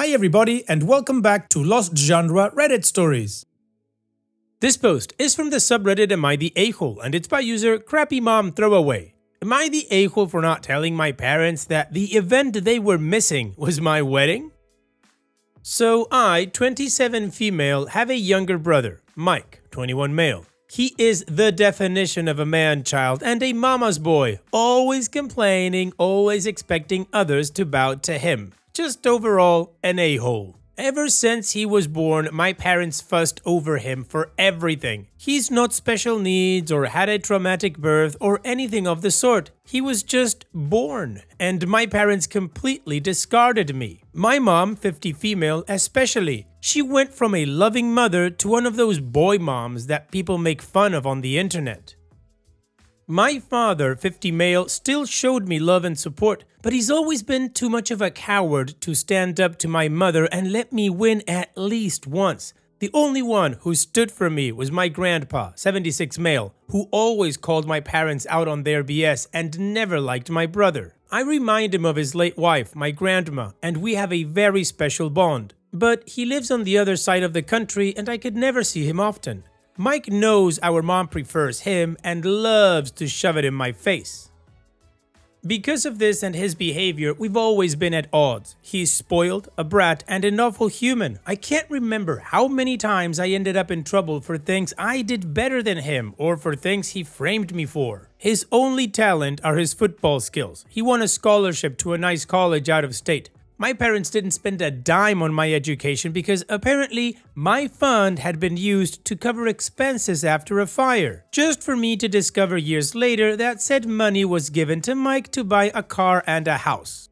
Hi everybody and welcome back to Lost Genre Reddit Stories. This post is from the subreddit Am I the A-hole and it's by user Crappy Mom Throwaway. Am I the a-hole for not telling my parents that the event they were missing was my wedding? So I, 27 female, have a younger brother, Mike, 21 male. He is the definition of a man-child and a mama's boy, always complaining, always expecting others to bow to him. Just overall, an a-hole. Ever since he was born, my parents fussed over him for everything. He's not special needs or had a traumatic birth or anything of the sort. He was just born, and my parents completely discarded me. My mom, 50 female, especially. She went from a loving mother to one of those boy moms that people make fun of on the internet. My father, 50 male, still showed me love and support, but he's always been too much of a coward to stand up to my mother and let me win at least once. The only one who stood for me was my grandpa, 76 male, who always called my parents out on their BS and never liked my brother. I remind him of his late wife, my grandma, and we have a very special bond. But he lives on the other side of the country and I could never see him often. Mike knows our mom prefers him and loves to shove it in my face. Because of this and his behavior, we've always been at odds. He's spoiled, a brat, and an awful human. I can't remember how many times I ended up in trouble for things I did better than him or for things he framed me for. His only talent are his football skills. He won a scholarship to a nice college out of state. My parents didn't spend a dime on my education because apparently my fund had been used to cover expenses after a fire, just for me to discover years later that said money was given to Mike to buy a car and a house.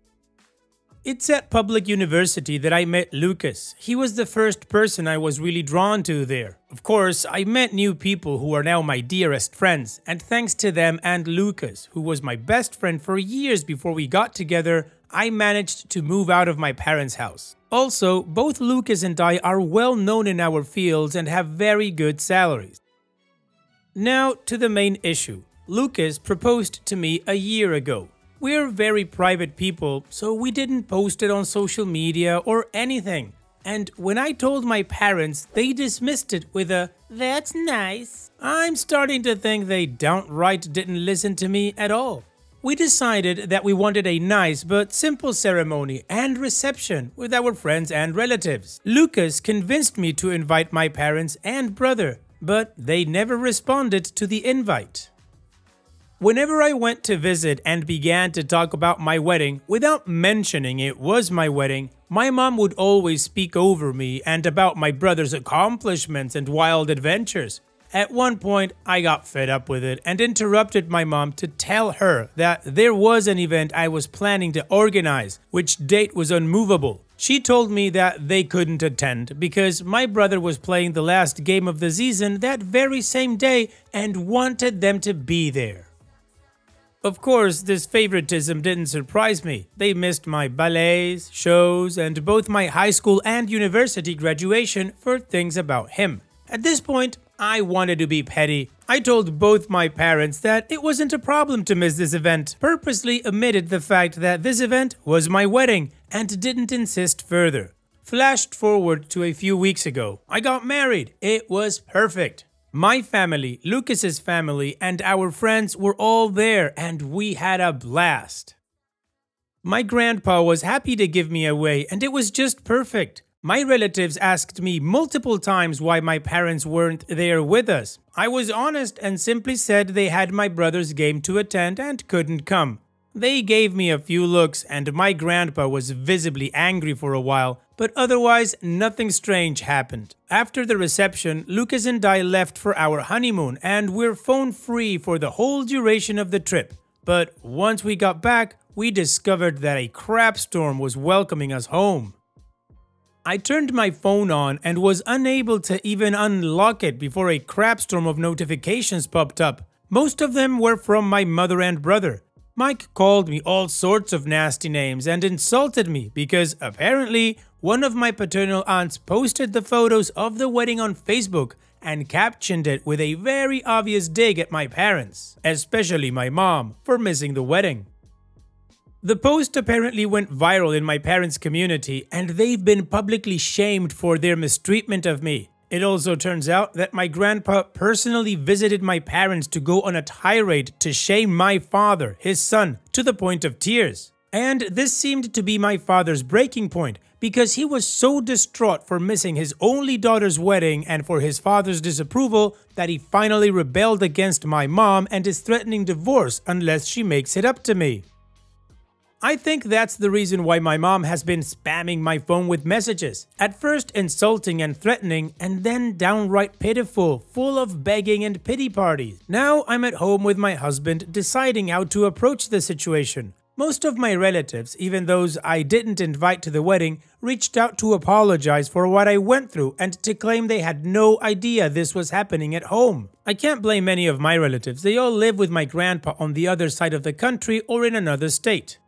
It's at public university that I met Lucas. He was the first person I was really drawn to there. Of course, I met new people who are now my dearest friends, and thanks to them and Lucas, who was my best friend for years before we got together, I managed to move out of my parents' house. Also, both Lucas and I are well known in our fields and have very good salaries. Now to the main issue. Lucas proposed to me a year ago. We're very private people, so we didn't post it on social media or anything. And when I told my parents, they dismissed it with a, that's nice. I'm starting to think they downright didn't listen to me at all. We decided that we wanted a nice but simple ceremony and reception with our friends and relatives. Lucas convinced me to invite my parents and brother, but they never responded to the invite. Whenever I went to visit and began to talk about my wedding without mentioning it was my wedding, my mom would always speak over me and about my brother's accomplishments and wild adventures. At one point, I got fed up with it and interrupted my mom to tell her that there was an event I was planning to organize, which date was unmovable. She told me that they couldn't attend because my brother was playing the last game of the season that very same day and wanted them to be there. Of course, this favoritism didn't surprise me. They missed my ballets, shows, and both my high school and university graduation for things about him. At this point, I wanted to be petty. I told both my parents that it wasn't a problem to miss this event, purposely omitted the fact that this event was my wedding, and didn't insist further. Flashed forward to a few weeks ago. I got married. It was perfect. My family, Lucas's family, and our friends were all there, and we had a blast. My grandpa was happy to give me away, and it was just perfect. My relatives asked me multiple times why my parents weren't there with us. I was honest and simply said they had my brother's game to attend and couldn't come. They gave me a few looks and my grandpa was visibly angry for a while, but otherwise nothing strange happened. After the reception, Lucas and I left for our honeymoon and we're phone free for the whole duration of the trip. But once we got back, we discovered that a crap storm was welcoming us home. I turned my phone on and was unable to even unlock it before a crapstorm of notifications popped up. Most of them were from my mother and brother. Mike called me all sorts of nasty names and insulted me because apparently one of my paternal aunts posted the photos of the wedding on Facebook and captioned it with a very obvious dig at my parents, especially my mom, for missing the wedding. The post apparently went viral in my parents' community, and they've been publicly shamed for their mistreatment of me. It also turns out that my grandpa personally visited my parents to go on a tirade to shame my father, his son, to the point of tears. And this seemed to be my father's breaking point because he was so distraught for missing his only daughter's wedding and for his father's disapproval that he finally rebelled against my mom and is threatening divorce unless she makes it up to me. I think that's the reason why my mom has been spamming my phone with messages. At first insulting and threatening, and then downright pitiful, full of begging and pity parties. Now I'm at home with my husband deciding how to approach the situation. Most of my relatives, even those I didn't invite to the wedding, reached out to apologize for what I went through and to claim they had no idea this was happening at home. I can't blame any of my relatives, they all live with my grandpa on the other side of the country or in another state.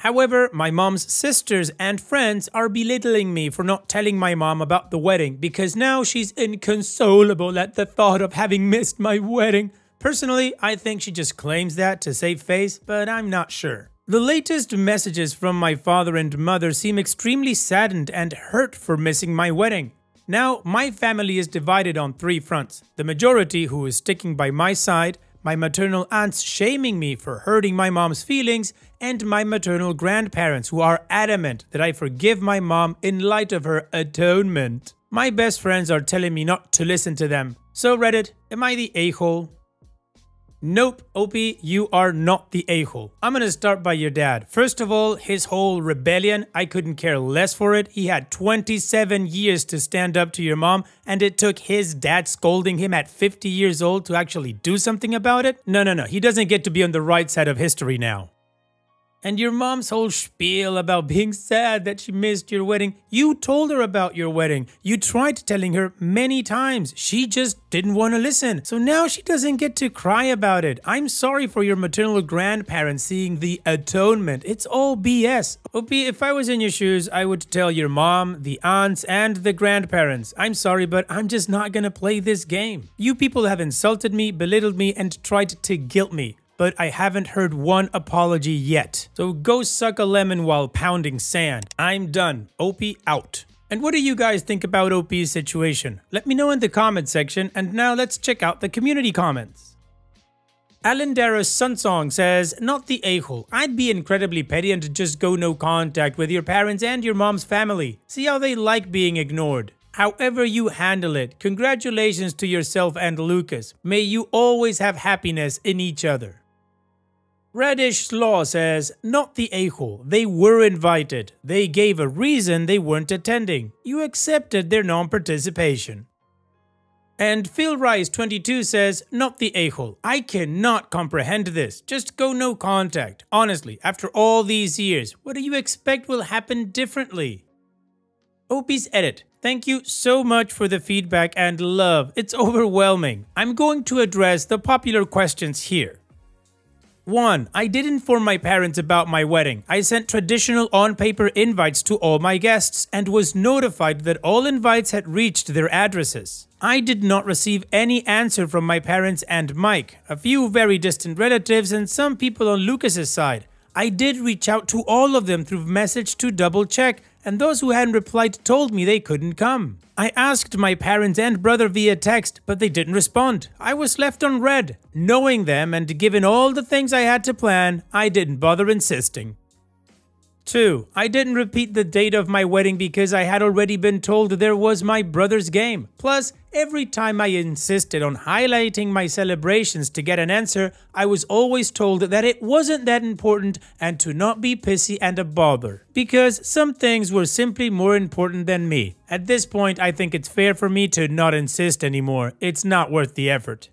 However, my mom's sisters and friends are belittling me for not telling my mom about the wedding because now she's inconsolable at the thought of having missed my wedding. Personally, I think she just claims that to save face, but I'm not sure. The latest messages from my father and mother seem extremely saddened and hurt for missing my wedding. Now, my family is divided on three fronts. The majority, who is sticking by my side, my maternal aunts shaming me for hurting my mom's feelings, and my maternal grandparents who are adamant that I forgive my mom in light of her atonement. My best friends are telling me not to listen to them. So Reddit, am I the a-hole? Nope, Opie, you are not the a-hole. I'm gonna start by your dad. First of all, his whole rebellion, I couldn't care less for it. He had 27 years to stand up to your mom, and it took his dad scolding him at 50 years old to actually do something about it? No, no, no, he doesn't get to be on the right side of history now. And your mom's whole spiel about being sad that she missed your wedding. You told her about your wedding. You tried telling her many times. She just didn't want to listen. So now she doesn't get to cry about it. I'm sorry for your maternal grandparents seeing the atonement. It's all BS. OP, if I was in your shoes, I would tell your mom, the aunts, and the grandparents. I'm sorry, but I'm just not gonna play this game. You people have insulted me, belittled me, and tried to guilt me but I haven't heard one apology yet. So go suck a lemon while pounding sand. I'm done. Opie out. And what do you guys think about OP's situation? Let me know in the comment section, and now let's check out the community comments. Alan Sunsong says, Not the a-hole. I'd be incredibly petty and just go no contact with your parents and your mom's family. See how they like being ignored. However you handle it, congratulations to yourself and Lucas. May you always have happiness in each other. Radish Law says, not the a-hole. They were invited. They gave a reason they weren't attending. You accepted their non-participation. And Phil Rice 22 says, not the a-hole. I cannot comprehend this. Just go no contact. Honestly, after all these years, what do you expect will happen differently? Opie's edit. Thank you so much for the feedback and love. It's overwhelming. I'm going to address the popular questions here. 1. I did inform my parents about my wedding. I sent traditional on-paper invites to all my guests and was notified that all invites had reached their addresses. I did not receive any answer from my parents and Mike, a few very distant relatives and some people on Lucas's side. I did reach out to all of them through message to double check, and those who hadn't replied told me they couldn't come. I asked my parents and brother via text, but they didn't respond. I was left on read. Knowing them and given all the things I had to plan, I didn't bother insisting. 2. I didn't repeat the date of my wedding because I had already been told there was my brother's game. Plus, every time I insisted on highlighting my celebrations to get an answer, I was always told that it wasn't that important and to not be pissy and a bother. Because some things were simply more important than me. At this point, I think it's fair for me to not insist anymore. It's not worth the effort.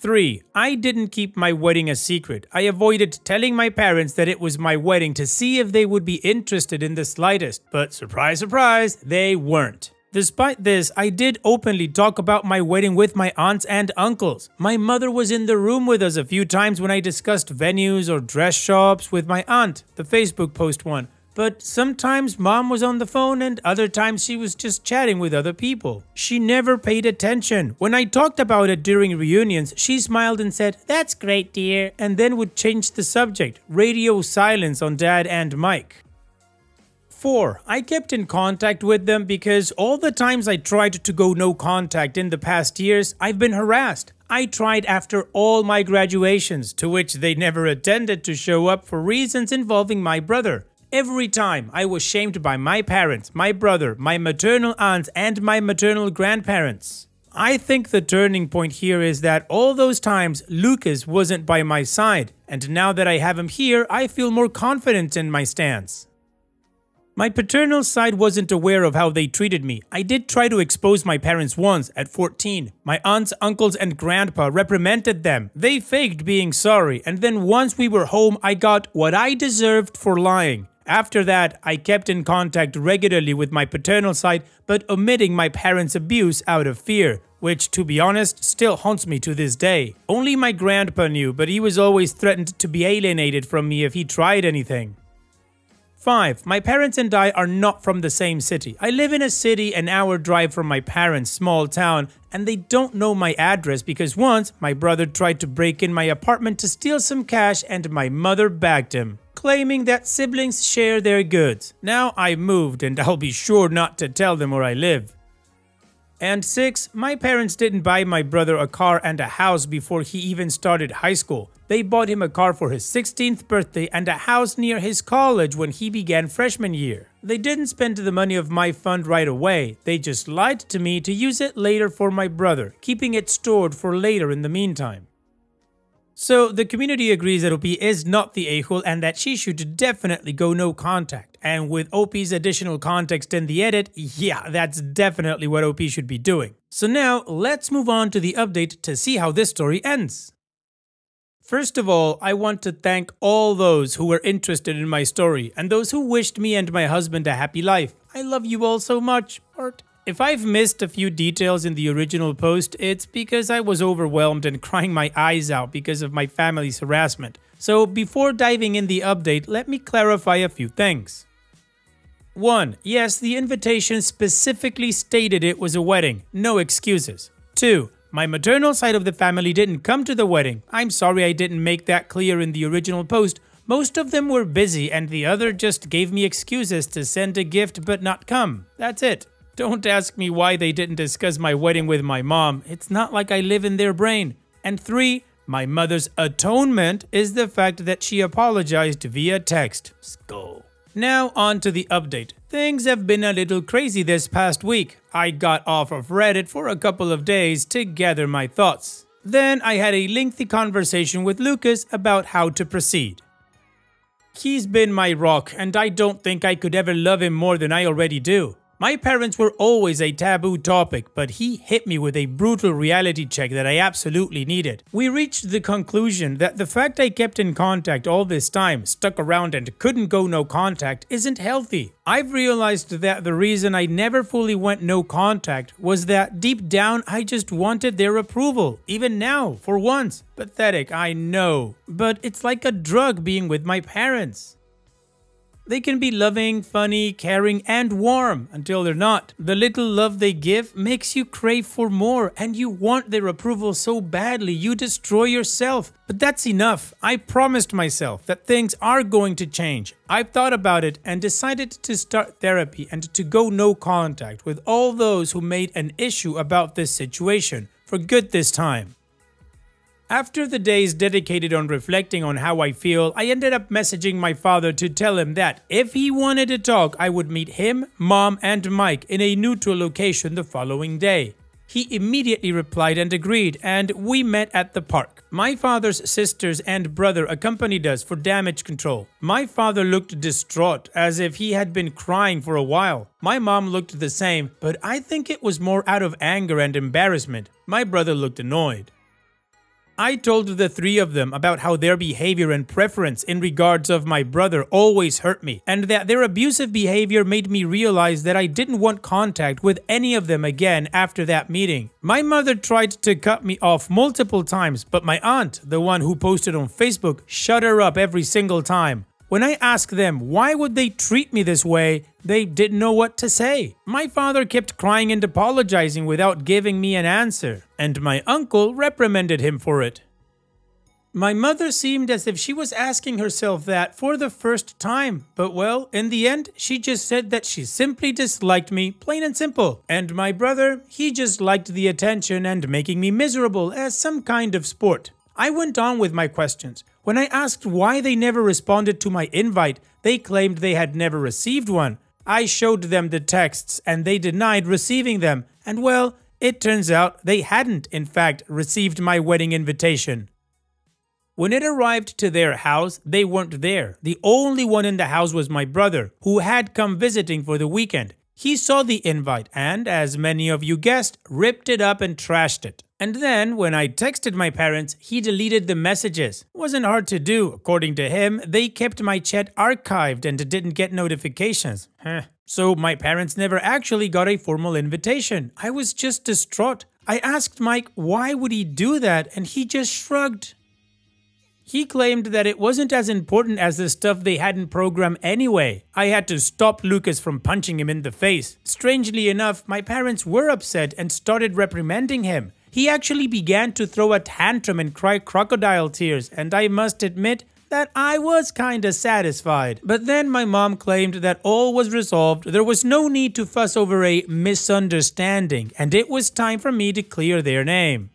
3. I didn't keep my wedding a secret. I avoided telling my parents that it was my wedding to see if they would be interested in the slightest, but surprise, surprise, they weren't. Despite this, I did openly talk about my wedding with my aunts and uncles. My mother was in the room with us a few times when I discussed venues or dress shops with my aunt, the Facebook post one. But sometimes mom was on the phone and other times she was just chatting with other people. She never paid attention. When I talked about it during reunions, she smiled and said, That's great, dear, and then would change the subject. Radio silence on dad and Mike. 4. I kept in contact with them because all the times I tried to go no contact in the past years, I've been harassed. I tried after all my graduations, to which they never attended to show up for reasons involving my brother. Every time I was shamed by my parents, my brother, my maternal aunts, and my maternal grandparents. I think the turning point here is that all those times Lucas wasn't by my side, and now that I have him here, I feel more confident in my stance. My paternal side wasn't aware of how they treated me. I did try to expose my parents once, at 14. My aunts, uncles, and grandpa reprimanded them. They faked being sorry, and then once we were home, I got what I deserved for lying. After that, I kept in contact regularly with my paternal side, but omitting my parents' abuse out of fear, which, to be honest, still haunts me to this day. Only my grandpa knew, but he was always threatened to be alienated from me if he tried anything. 5. My parents and I are not from the same city. I live in a city an hour drive from my parents' small town, and they don't know my address because once my brother tried to break in my apartment to steal some cash and my mother bagged him, claiming that siblings share their goods. Now I moved and I'll be sure not to tell them where I live. And 6. My parents didn't buy my brother a car and a house before he even started high school. They bought him a car for his 16th birthday and a house near his college when he began freshman year. They didn't spend the money of my fund right away, they just lied to me to use it later for my brother, keeping it stored for later in the meantime. So the community agrees that OP is not the a-hole and that she should definitely go no contact. And with OP's additional context in the edit, yeah, that's definitely what OP should be doing. So now let's move on to the update to see how this story ends. First of all, I want to thank all those who were interested in my story and those who wished me and my husband a happy life. I love you all so much. Art. If I've missed a few details in the original post, it's because I was overwhelmed and crying my eyes out because of my family's harassment. So before diving in the update, let me clarify a few things. 1. Yes, the invitation specifically stated it was a wedding, no excuses. 2. My maternal side of the family didn't come to the wedding. I'm sorry I didn't make that clear in the original post. Most of them were busy and the other just gave me excuses to send a gift but not come. That's it. Don't ask me why they didn't discuss my wedding with my mom. It's not like I live in their brain. And three, my mother's atonement is the fact that she apologized via text. Skull. Now on to the update. Things have been a little crazy this past week. I got off of Reddit for a couple of days to gather my thoughts. Then I had a lengthy conversation with Lucas about how to proceed. He's been my rock, and I don't think I could ever love him more than I already do. My parents were always a taboo topic, but he hit me with a brutal reality check that I absolutely needed. We reached the conclusion that the fact I kept in contact all this time, stuck around and couldn't go no contact isn't healthy. I've realized that the reason I never fully went no contact was that deep down I just wanted their approval, even now, for once. Pathetic, I know, but it's like a drug being with my parents. They can be loving, funny, caring, and warm until they're not. The little love they give makes you crave for more, and you want their approval so badly you destroy yourself. But that's enough. I promised myself that things are going to change. I've thought about it and decided to start therapy and to go no contact with all those who made an issue about this situation for good this time. After the days dedicated on reflecting on how I feel, I ended up messaging my father to tell him that if he wanted to talk, I would meet him, mom, and Mike in a neutral location the following day. He immediately replied and agreed, and we met at the park. My father's sisters and brother accompanied us for damage control. My father looked distraught, as if he had been crying for a while. My mom looked the same, but I think it was more out of anger and embarrassment. My brother looked annoyed. I told the three of them about how their behavior and preference in regards of my brother always hurt me, and that their abusive behavior made me realize that I didn't want contact with any of them again after that meeting. My mother tried to cut me off multiple times, but my aunt, the one who posted on Facebook, shut her up every single time. When I asked them why would they treat me this way, they didn't know what to say. My father kept crying and apologizing without giving me an answer, and my uncle reprimanded him for it. My mother seemed as if she was asking herself that for the first time, but well, in the end, she just said that she simply disliked me, plain and simple. And my brother, he just liked the attention and making me miserable as some kind of sport. I went on with my questions. When I asked why they never responded to my invite, they claimed they had never received one. I showed them the texts and they denied receiving them, and well, it turns out they hadn't, in fact, received my wedding invitation. When it arrived to their house, they weren't there. The only one in the house was my brother, who had come visiting for the weekend. He saw the invite and, as many of you guessed, ripped it up and trashed it. And then, when I texted my parents, he deleted the messages. Wasn't hard to do. According to him, they kept my chat archived and didn't get notifications. So my parents never actually got a formal invitation. I was just distraught. I asked Mike why would he do that and he just shrugged. He claimed that it wasn't as important as the stuff they hadn't programmed anyway. I had to stop Lucas from punching him in the face. Strangely enough, my parents were upset and started reprimanding him. He actually began to throw a tantrum and cry crocodile tears, and I must admit that I was kinda satisfied. But then my mom claimed that all was resolved, there was no need to fuss over a misunderstanding, and it was time for me to clear their name.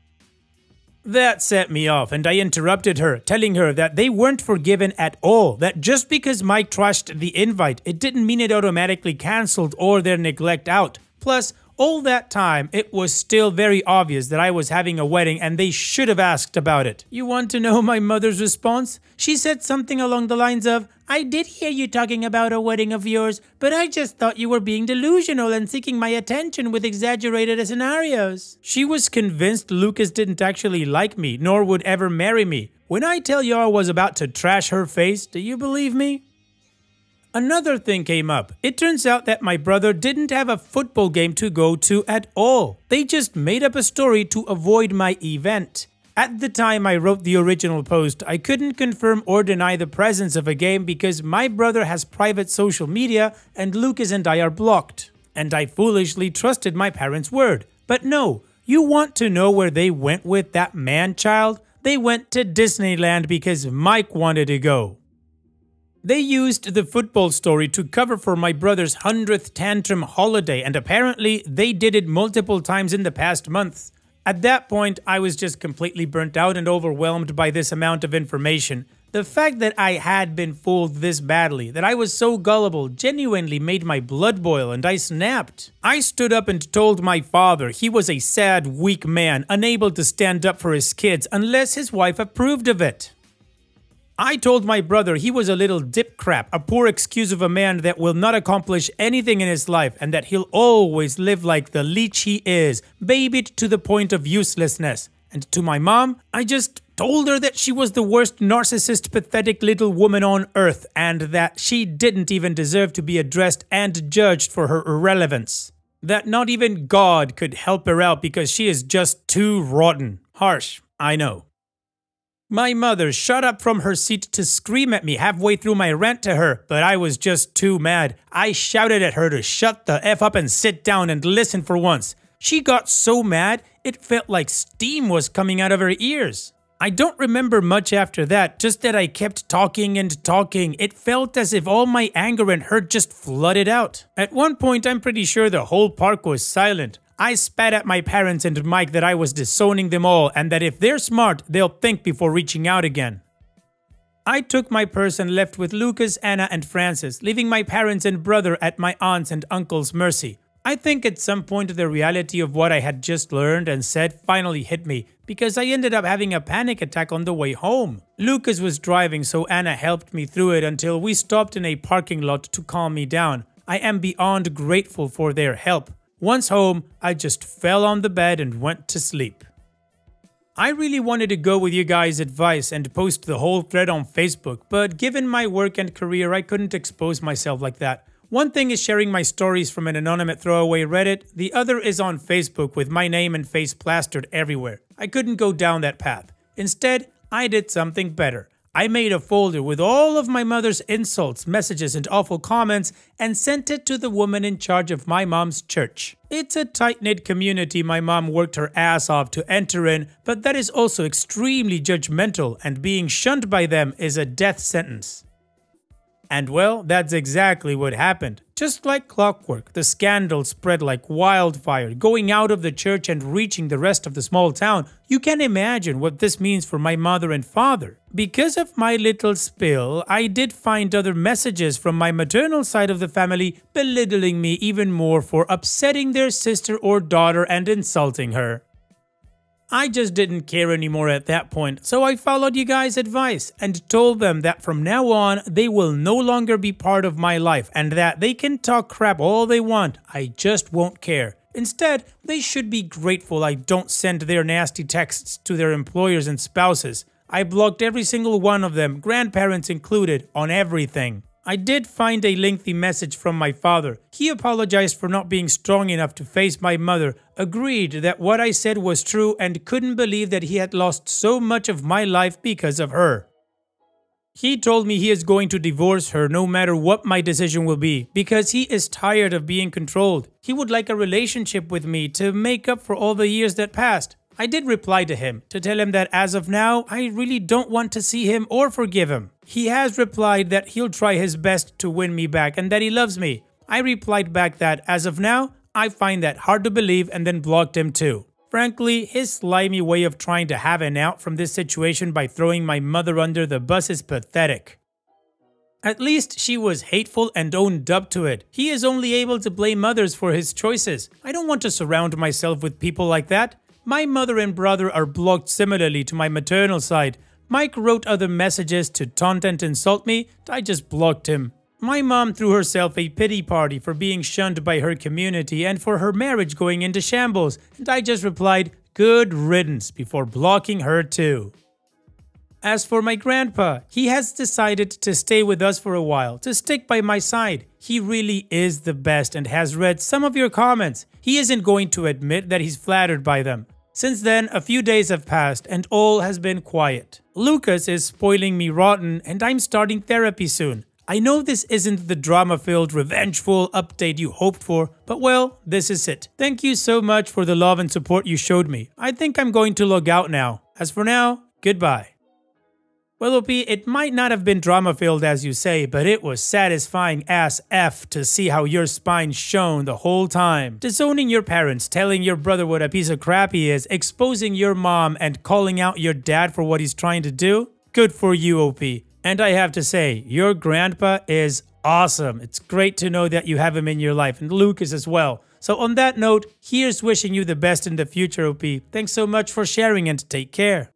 That set me off, and I interrupted her, telling her that they weren't forgiven at all, that just because Mike trashed the invite, it didn't mean it automatically cancelled or their neglect out. Plus, all that time, it was still very obvious that I was having a wedding and they should have asked about it. You want to know my mother's response? She said something along the lines of, I did hear you talking about a wedding of yours, but I just thought you were being delusional and seeking my attention with exaggerated scenarios. She was convinced Lucas didn't actually like me, nor would ever marry me. When I tell you I was about to trash her face, do you believe me? Another thing came up. It turns out that my brother didn't have a football game to go to at all. They just made up a story to avoid my event. At the time I wrote the original post, I couldn't confirm or deny the presence of a game because my brother has private social media and Lucas and I are blocked. And I foolishly trusted my parents' word. But no, you want to know where they went with that man child? They went to Disneyland because Mike wanted to go. They used the football story to cover for my brother's 100th tantrum holiday, and apparently they did it multiple times in the past month. At that point, I was just completely burnt out and overwhelmed by this amount of information. The fact that I had been fooled this badly, that I was so gullible, genuinely made my blood boil and I snapped. I stood up and told my father he was a sad, weak man, unable to stand up for his kids unless his wife approved of it. I told my brother he was a little dip crap, a poor excuse of a man that will not accomplish anything in his life and that he'll always live like the leech he is, babied to the point of uselessness. And to my mom, I just told her that she was the worst narcissist, pathetic little woman on earth and that she didn't even deserve to be addressed and judged for her irrelevance. That not even God could help her out because she is just too rotten. Harsh, I know. My mother shot up from her seat to scream at me halfway through my rant to her, but I was just too mad. I shouted at her to shut the F up and sit down and listen for once. She got so mad, it felt like steam was coming out of her ears. I don't remember much after that, just that I kept talking and talking. It felt as if all my anger and hurt just flooded out. At one point, I'm pretty sure the whole park was silent. I spat at my parents and Mike that I was disowning them all and that if they're smart, they'll think before reaching out again. I took my purse and left with Lucas, Anna, and Francis, leaving my parents and brother at my aunt's and uncle's mercy. I think at some point the reality of what I had just learned and said finally hit me because I ended up having a panic attack on the way home. Lucas was driving, so Anna helped me through it until we stopped in a parking lot to calm me down. I am beyond grateful for their help. Once home, I just fell on the bed and went to sleep. I really wanted to go with you guys' advice and post the whole thread on Facebook, but given my work and career, I couldn't expose myself like that. One thing is sharing my stories from an anonymous throwaway Reddit, the other is on Facebook with my name and face plastered everywhere. I couldn't go down that path. Instead, I did something better. I made a folder with all of my mother's insults, messages, and awful comments and sent it to the woman in charge of my mom's church. It's a tight knit community my mom worked her ass off to enter in, but that is also extremely judgmental, and being shunned by them is a death sentence. And well, that's exactly what happened. Just like clockwork, the scandal spread like wildfire, going out of the church and reaching the rest of the small town. You can imagine what this means for my mother and father. Because of my little spill, I did find other messages from my maternal side of the family belittling me even more for upsetting their sister or daughter and insulting her. I just didn't care anymore at that point, so I followed you guys' advice and told them that from now on they will no longer be part of my life and that they can talk crap all they want, I just won't care. Instead, they should be grateful I don't send their nasty texts to their employers and spouses. I blocked every single one of them, grandparents included, on everything. I did find a lengthy message from my father. He apologized for not being strong enough to face my mother, agreed that what I said was true, and couldn't believe that he had lost so much of my life because of her. He told me he is going to divorce her no matter what my decision will be, because he is tired of being controlled. He would like a relationship with me to make up for all the years that passed. I did reply to him to tell him that as of now, I really don't want to see him or forgive him. He has replied that he'll try his best to win me back and that he loves me. I replied back that as of now, I find that hard to believe and then blocked him too. Frankly, his slimy way of trying to have an out from this situation by throwing my mother under the bus is pathetic. At least she was hateful and owned up to it. He is only able to blame others for his choices. I don't want to surround myself with people like that. My mother and brother are blocked similarly to my maternal side. Mike wrote other messages to taunt and insult me, I just blocked him. My mom threw herself a pity party for being shunned by her community and for her marriage going into shambles, and I just replied, good riddance, before blocking her too. As for my grandpa, he has decided to stay with us for a while, to stick by my side. He really is the best and has read some of your comments. He isn't going to admit that he's flattered by them. Since then, a few days have passed and all has been quiet. Lucas is spoiling me rotten and I'm starting therapy soon. I know this isn't the drama-filled, revengeful update you hoped for, but well, this is it. Thank you so much for the love and support you showed me. I think I'm going to log out now. As for now, goodbye. Well, OP, it might not have been drama filled as you say, but it was satisfying ass F to see how your spine shone the whole time. Disowning your parents, telling your brother what a piece of crap he is, exposing your mom, and calling out your dad for what he's trying to do? Good for you, OP. And I have to say, your grandpa is awesome. It's great to know that you have him in your life, and Lucas as well. So, on that note, here's wishing you the best in the future, OP. Thanks so much for sharing and take care.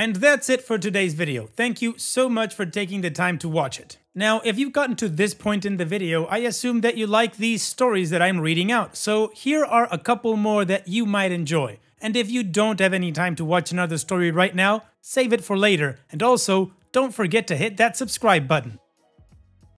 And that's it for today's video. Thank you so much for taking the time to watch it. Now, if you've gotten to this point in the video, I assume that you like these stories that I'm reading out, so here are a couple more that you might enjoy. And if you don't have any time to watch another story right now, save it for later, and also, don't forget to hit that subscribe button.